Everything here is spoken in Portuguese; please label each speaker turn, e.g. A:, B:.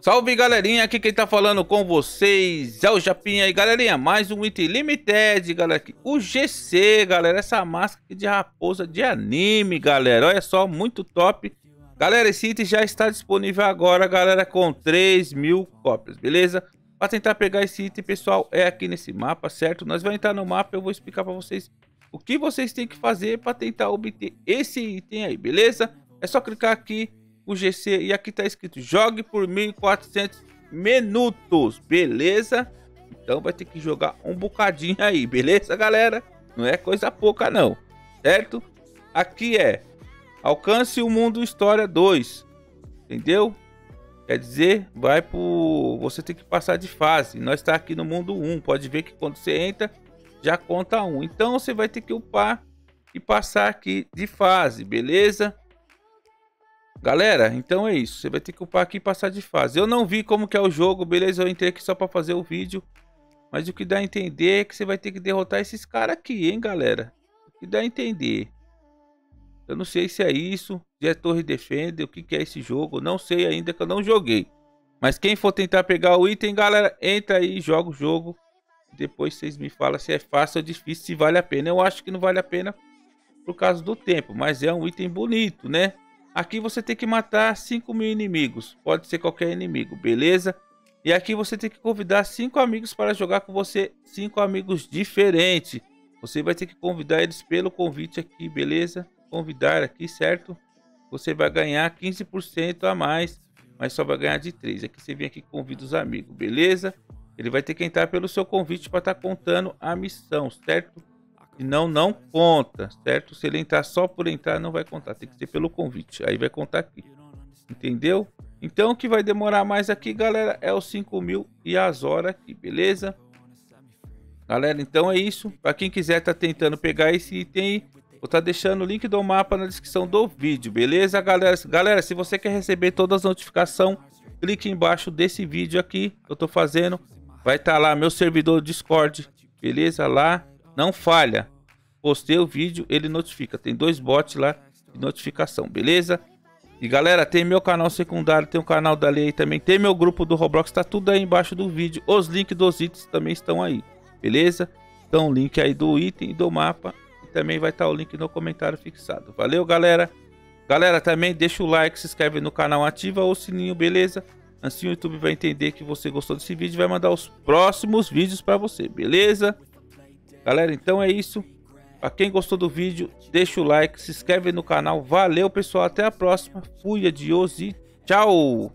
A: Salve galerinha, aqui quem tá falando com vocês é o Japinha e galerinha, mais um item limited, galera, o GC, galera, essa máscara de raposa de anime, galera, olha só, muito top. Galera, esse item já está disponível agora, galera, com 3 mil cópias, beleza? Para tentar pegar esse item, pessoal, é aqui nesse mapa, certo? Nós vamos entrar no mapa e eu vou explicar para vocês o que vocês têm que fazer para tentar obter esse item aí, beleza? É só clicar aqui o GC e aqui tá escrito jogue por 1400 minutos, beleza? Então vai ter que jogar um bocadinho aí, beleza, galera? Não é coisa pouca não, certo? Aqui é alcance o mundo história 2, entendeu? Quer dizer, vai por você tem que passar de fase. Nós está aqui no mundo 1, pode ver que quando você entra já conta 1. Então você vai ter que upar e passar aqui de fase, beleza? Galera, então é isso. Você vai ter que upar aqui e passar de fase. Eu não vi como que é o jogo, beleza? Eu entrei aqui só para fazer o vídeo. Mas o que dá a entender é que você vai ter que derrotar esses caras aqui, hein, galera? O que dá a entender. Eu não sei se é isso, se é Torre Defender, o que, que é esse jogo. Não sei ainda que eu não joguei. Mas quem for tentar pegar o item, galera, entra aí, joga o jogo. Depois vocês me falam se é fácil ou difícil, se vale a pena. Eu acho que não vale a pena por causa do tempo, mas é um item bonito, né? Aqui você tem que matar 5 mil inimigos. Pode ser qualquer inimigo, beleza? E aqui você tem que convidar 5 amigos para jogar com você. 5 amigos diferentes. Você vai ter que convidar eles pelo convite aqui, beleza? Convidar aqui, certo? Você vai ganhar 15% a mais. Mas só vai ganhar de 3. Aqui você vem aqui e convida os amigos, beleza? Ele vai ter que entrar pelo seu convite para estar tá contando a missão, certo? Senão não conta, certo? Se ele entrar só por entrar, não vai contar. Tem que ser pelo convite. Aí vai contar aqui. Entendeu? Então o que vai demorar mais aqui, galera, é os 5 mil e as horas aqui, beleza? Galera, então é isso. Para quem quiser tá tentando pegar esse item vou tá deixando o link do mapa na descrição do vídeo, beleza, galera? Galera, se você quer receber todas as notificações, clique embaixo desse vídeo aqui que eu tô fazendo. Vai estar tá lá meu servidor Discord, beleza? Lá não falha. Postei o vídeo, ele notifica. Tem dois bots lá de notificação, beleza? E galera, tem meu canal secundário, tem o canal da Lei também, tem meu grupo do Roblox, tá tudo aí embaixo do vídeo. Os links dos itens também estão aí, beleza? Então, o link aí do item e do mapa. E também vai estar o link no comentário fixado. Valeu, galera? Galera, também deixa o like, se inscreve no canal, ativa o sininho, beleza? Assim o YouTube vai entender que você gostou desse vídeo e vai mandar os próximos vídeos para você, beleza? Galera, então é isso. Para quem gostou do vídeo, deixa o like, se inscreve no canal. Valeu, pessoal. Até a próxima. Fui, adiós e tchau.